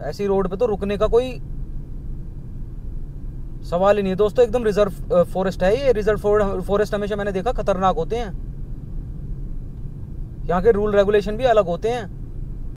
ऐसी रोड पे तो रुकने का कोई सवाल ही नहीं है। दोस्तों, एकदम रिज़र्व फॉरेस्ट है ये। रिज़र्व फॉरेस्ट हमेशा मैंने देखा खतरनाक होते हैं। यहाँ के रूल रेगुलेशन भी अलग होते हैं।